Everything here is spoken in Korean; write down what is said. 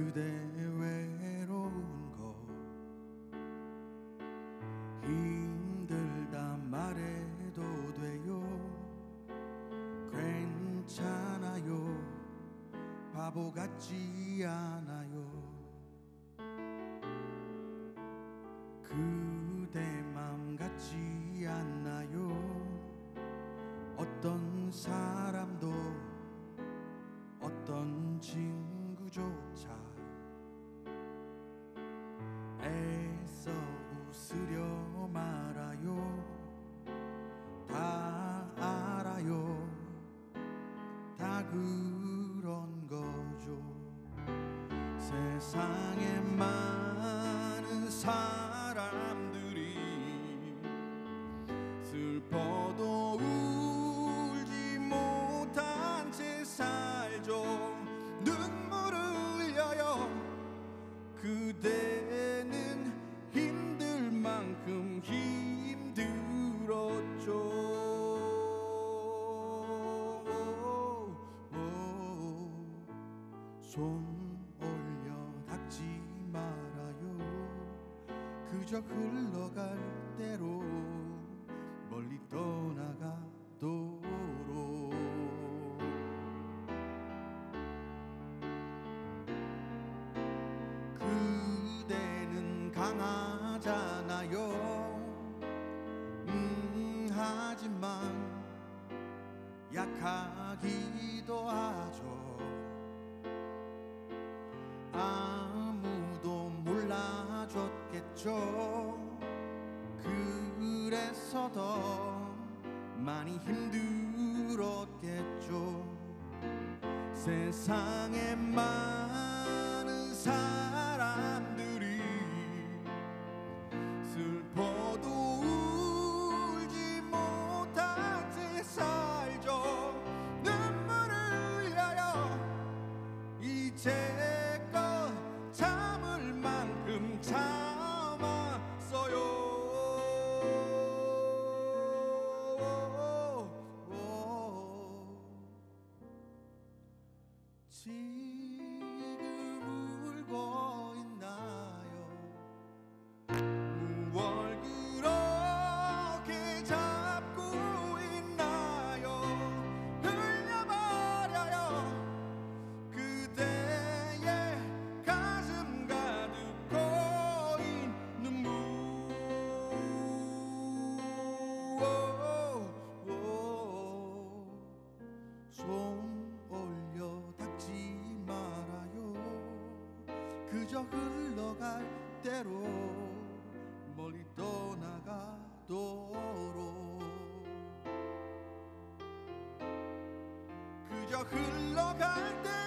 그대 외로운 거 힘들다 말해도 돼요. 괜찮아요. 바보 같지 않아요. 그대 맘 같지 않나요? 어떤 사람 그런 거죠. 세상에 많은 사람들이 슬퍼 손 올려 닦지 말아요. 그저 흘러갈 대로 멀리 떠나가도록. 그대는 강하잖아요. 음 하지만 약하기도 하죠 몰라줬겠죠 그래서 더 많이 힘들었겠죠. 세상에 많은 사람들이 슬퍼도 울지 못한 채 살죠. 눈물을 흘려요. 이제 껏 참을 만큼 참 그저 흘러갈 대로 멀리 떠나가도록. 그저 흘러갈 떠